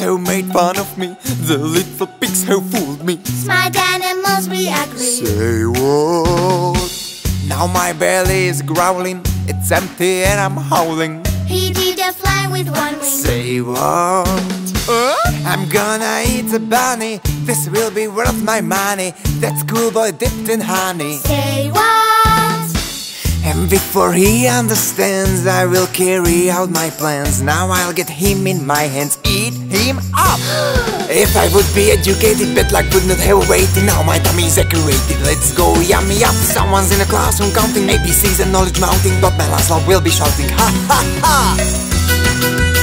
have made fun of me. The little pigs who fooled me. Smart animals we agree. Say what? Now my belly is growling. It's empty and I'm howling. He did a fly with one wing. Say what? I'm gonna eat a bunny. This will be worth my money. That schoolboy dipped in honey. Say what? And before he understands, I will carry out my plans. Now I'll get him in my hands, eat up. if I would be educated, bad luck would not have waited. Now my tummy is accurated. Let's go, yummy up. Someone's in a classroom counting ABCs and knowledge mounting, but my last love will be shouting, ha ha ha.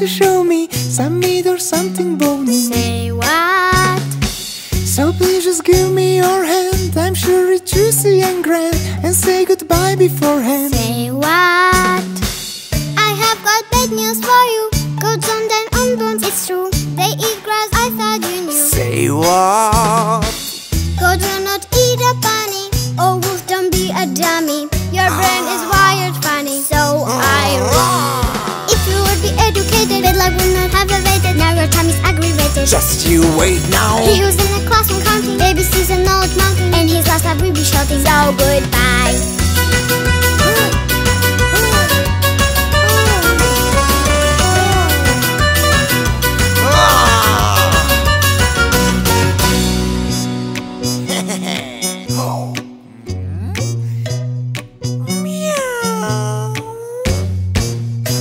To show me? Some meat or something bony? Say what? So please just give me your hand. I'm sure it's juicy and grand. And say goodbye beforehand. Say Just you wait now. He was in a classroom counting ABCs and knowledge mounting And his last laugh will be shouting So goodbye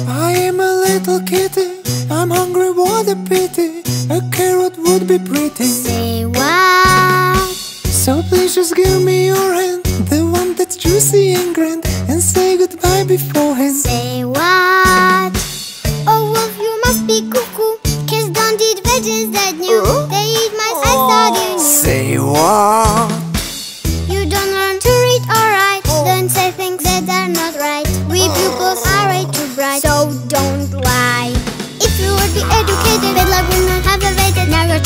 I am a little kitty. I'm hungry, what a pity. A carrot would be pretty. Say what? So please just give me your hand, the one that's juicy and grand, and say goodbye beforehand.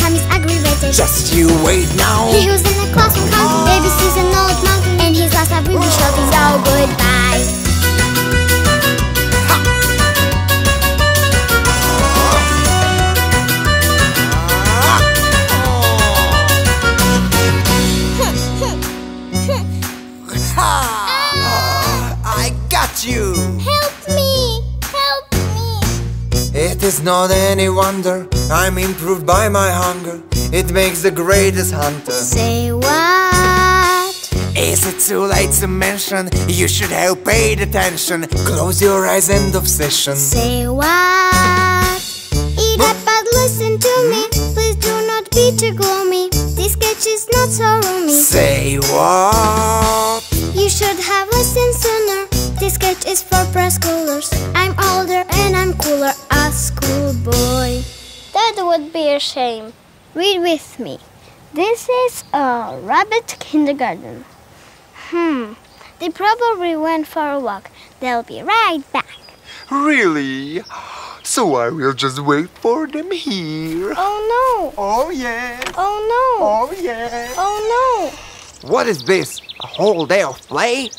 Your aggravated Just you wait now. He was in a classroom counting ABCs ah. and knowledge mounting And his last laugh will be shouting So goodbye. Ah. I got you. Help is not any wonder I'm improved by my hunger. It makes the greatest hunter. Say what? Is it too late to mention? You should have paid attention. Close your eyes, end of session. Say what? Eat up but listen to me. Hmm? Please do not be too gloomy. This sketch is not so roomy. Say what? You should have listened sooner. This sketch is for preschoolers. Shame. Read with me. This is a rabbit kindergarten. Hmm. They probably went for a walk. They'll be right back. Really? So I will just wait for them here. Oh no! Oh yeah. Oh no! Oh yeah. Oh no! What is this? A whole day of play?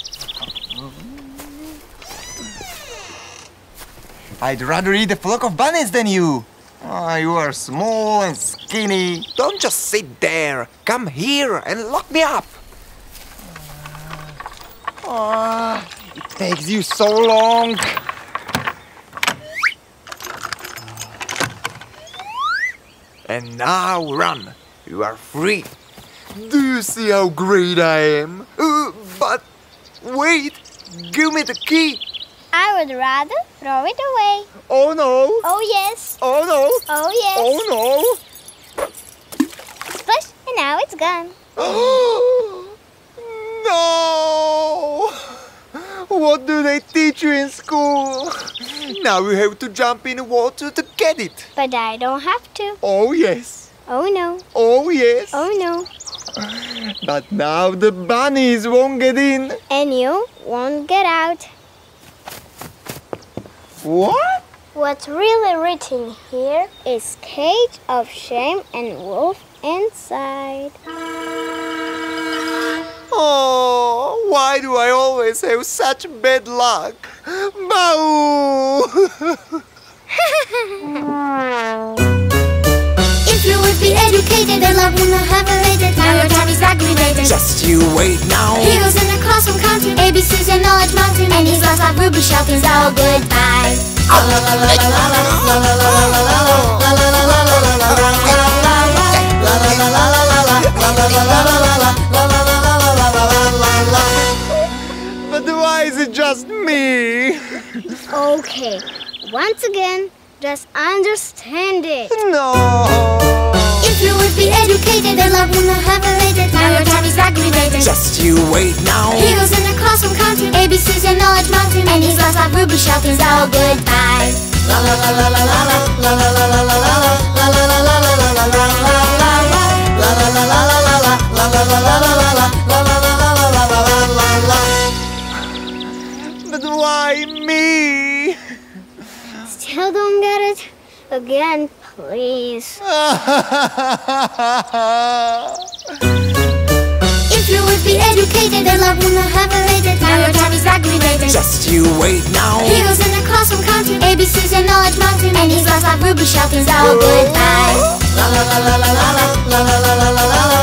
I'd rather eat a flock of bunnies than you. Ah, you are small and skinny. Don't just sit there. Come here and lock me up. Ah, it takes you so long. And now run. You are free. Do you see how great I am? Uh, but wait, give me the key. I would rather throw it away. Oh no! Oh yes. Oh no! Oh yes. Oh Splash, and now it's gone. no! no! What do they teach you in school? Now you have to jump in the water to get it. But I don't have to. Oh yes. Oh no. Oh yes. Oh no. But now the bunnies won't get in. And you won't get out. What? What's really written here is cage of shame and wolf inside. Oh, why do I always have such bad luck? Bow! if you would be educated, the love would not have elated. Now your time is aggravated. Just you wait now. Counting ABCs and knowledge mountain, and his last life will be shouting, so goodbye. But why is it just me? Okay, once again, just understand it. No. If you would be educated, the love would not have elated. Now But why me? Still don't get it? Again, please. If you would be educated, the love would not have Now your time is aggravated. Just you wait now. He goes in the classroom counting ABCs and knowledge mountain, and his last life will be shouting, so goodbye. Thank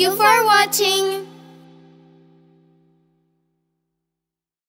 you for watching.